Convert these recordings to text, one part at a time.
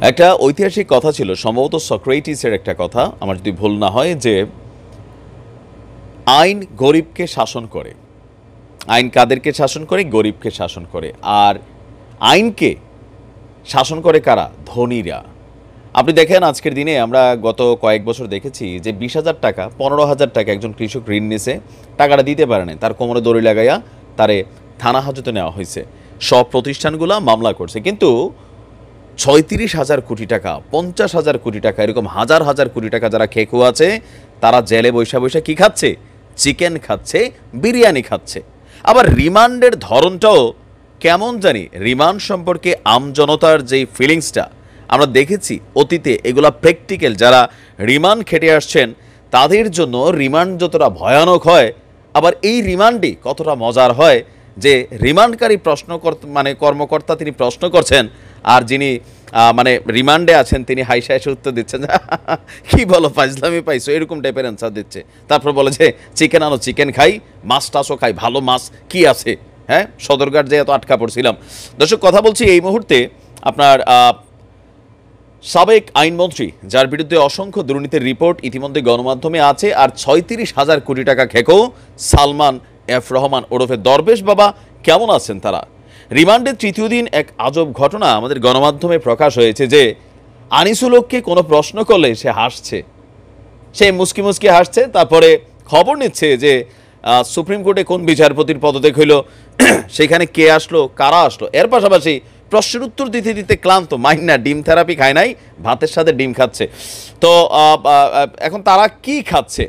একটা ঐতিহাসিক কথা ছিল, সম্ভবত সক্রেটিসের একটা কথা, আমার যদি ভুল না হয়, যে আইন গরিবকে শাসন করে। আইন কাদেরকে শাসন করে? গরিবকে শাসন করে। আর আইনকে শাসন করে কারা? ধনীরা। আপনি দেখেন, আজকের দিনে আমরা গত কয়েক বছর দেখেছি যে বিশ হাজার টাকা, পনেরো হাজার টাকা একজন কৃষক ঋণ নিছে, টাকাটা দিতে পারে না তার কোমরে দড়ি লাগাইয়া তারে থানা হাজতে নেওয়া হয়েছে সব প্রতিষ্ঠানগুলা মামলা করছে। কিন্তু ছয়ত্রিশ হাজার কোটি টাকা, পঞ্চাশ হাজার কোটি টাকা, এরকম হাজার হাজার কোটি টাকা যারা খেকু আছে, তারা জেলে বৈশা বৈশা কী খাচ্ছে? চিকেন খাচ্ছে, বিরিয়ানি খাচ্ছে। আবার রিমান্ডের ধরনটাও কেমন জানি? রিমান্ড সম্পর্কে আমজনতার যেই ফিলিংসটা, আমরা দেখেছি অতীতে এগুলা প্র্যাকটিক্যাল যারা রিমান্ড খেটে আসছেন, তাদের জন্য রিমান্ড যতটা ভয়ানক হয়, আবার এই রিমান্ডই কতটা মজার হয় যে রিমান্ডকারী প্রশ্ন মানে কর্মকর্তা তিনি প্রশ্ন করছেন আর যিনি মানে রিমান্ডে আছেন, তিনি হাইসা এসে উত্তর দিচ্ছেন। কি বলো ফাইজলামি পাইছো? এরকম টাইপের অ্যান্সার দিচ্ছে। তারপর বলে যে চিকেন আনো চিকেন খাই, মাছ টাছও খাই, ভালো মাছ কি আছে? হ্যাঁ সদরঘাট যে এত আটকা পড়ছিলাম। দর্শক, কথা বলছি এই মুহূর্তে আপনার সাবেক আইনমন্ত্রী, যার বিরুদ্ধে অসংখ্য দুর্নীতির রিপোর্ট ইতিমধ্যে গণমাধ্যমে আছে, আর ছয়ত্রিশ হাজার কোটি টাকা খেকো সালমান এফ রহমান ওরফে দরবেশ বাবা, কেমন আছেন তারা? রিমান্ডের তৃতীয় দিন এক আজব ঘটনা আমাদের গণমাধ্যমে প্রকাশ হয়েছে যে আনিসুলককে কোনো প্রশ্ন করলে সে হাসছে। সে মুসকি মুসকি হাসছে, তারপরে খবর নিচ্ছে যে সুপ্রিম কোর্টে কোন বিচারপতির পদত্যাগ হইল, সেখানে কে আসলো, কারা আসলো। এর পাশাপাশি প্রশ্নের উত্তর দিতে দিতে ক্লান্ত, মাইন না ডিম থেরাপি খায় নাই, ভাতের সাথে ডিম খাচ্ছে। তো এখন তারা কি খাচ্ছে?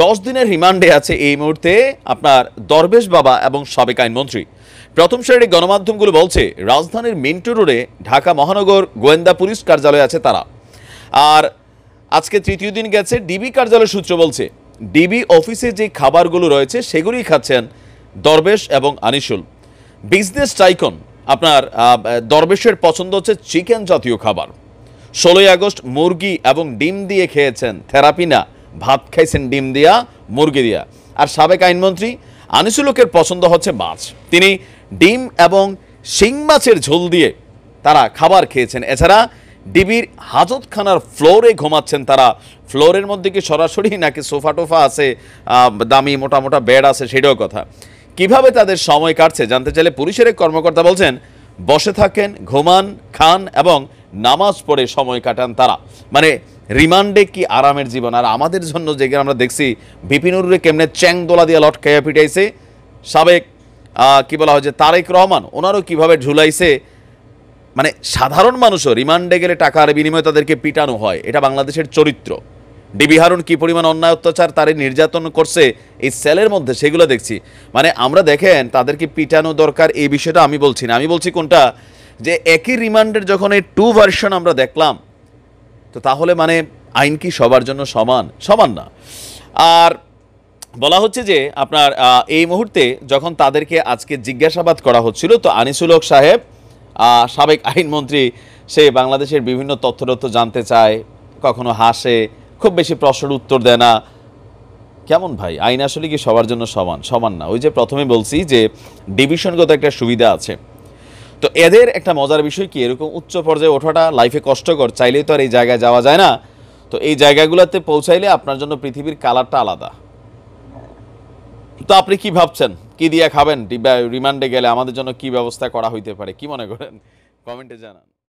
দশ দিনের রিমান্ডে আছে এই মুহূর্তে আপনার দরবেশ বাবা এবং সাবেক আইনমন্ত্রী। প্রথম শ্রেণির গণমাধ্যমগুলো বলছে, রাজধানীর মিন্টু রোডে ঢাকা মহানগর গোয়েন্দা পুলিশ কার্যালয়ে আছে তারা। আর আজকে তৃতীয় দিন গেছে, ডিবি কার্যালয় সূত্র বলছে, ডিবি অফিসে যে খাবারগুলো রয়েছে সেগুলোই খাচ্ছেন দরবেশ এবং আনিসুল। বিজনেস টাইকন, আপনার দরবেশের পছন্দ হচ্ছে চিকেন জাতীয় খাবার। ষোলোই আগস্ট মুরগি এবং ডিম দিয়ে খেয়েছেন থেরাপি না ভাত খাইছেন, ডিম দিয়া, মুরগি দিয়া। আর সাবেক আইনমন্ত্রী আনিসুলকের পছন্দ হচ্ছে মাছ। তিনি ডিম এবং শিং মাছের ঝোল দিয়ে তারা খাবার খেয়েছেন। এছাড়া ডিবির হাজতখানার ফ্লোরে ঘুমাচ্ছেন তারা। ফ্লোরের মধ্যে কি সরাসরি নাকি সোফা টোফা আছে দামি মোটা মোটা বেড আছে, সেটাও কথা। কীভাবে তাদের সময় কাটছে জানতে চাইলে পুলিশের এক কর্মকর্তা বলছেন, বসে থাকেন, ঘুমান, খান এবং নামাজ পড়ে সময় কাটান তারা। মানে রিমান্ডে কি আরামের জীবন? আর আমাদের জন্য যেখানে আমরা দেখছি বিপিনুরে কেমনে চ্যাং দোলা দিয়ে লটকাইয়া পিটাইছে? সাবেক কি বলা হয় যে, তারেক রহমান, ওনারও কীভাবে ঝুলাইছে? মানে সাধারণ মানুষও রিমান্ডে গেলে টাকার বিনিময়ে তাদেরকে পিটানো হয়। এটা বাংলাদেশের চরিত্র। ডিবি হারুন কি পরিমাণ অন্যায় অত্যাচার তারে নির্যাতন করছে এই সেলের মধ্যে, সেগুলো দেখছি। মানে আমরা দেখেন, তাদেরকে পিটানো দরকার এই বিষয়টা আমি বলছি না। আমি বলছি কোনটা? যে একই রিমান্ডের যখন এই টু ভার্সন আমরা দেখলাম তো তাহলে মানে আইন কি সবার জন্য সমান? সমান না। আর বলা হচ্ছে যে আপনার এই মুহূর্তে যখন তাদেরকে আজকে জিজ্ঞাসাবাদ করা হচ্ছিল, তো আনিসুল হক সাহেব সাবেক আইনমন্ত্রী, সে বাংলাদেশের বিভিন্ন তথ্য তথ্য জানতে চায়, কখনো হাসে, খুব বেশি প্রশ্নের উত্তর দেয় না। কেমন ভাই? আইন আসলে কি সবার জন্য সমান? সমান না। ওই যে প্রথমে বলছি যে ডিভিশনগত একটা সুবিধা আছে। তো এদের একটা মজার বিষয় কি? এরকম উচ্চ পর্যায়ে ওঠাটা লাইফে কষ্টকর, চাইলেই তো আর এই জায়গায় যাওয়া যায় না। তো এই জায়গাগুলোতে পৌঁছাইলে আপনার জন্য পৃথিবীর কালারটা আলাদা। তো আপনি কি ভাবছেন? কি দিয়ে খাবেন? রিমান্ডে গেলে আমাদের জন্য কি ব্যবস্থা করা হইতে পারে? কি মনে করেন? কমেন্টে জানান।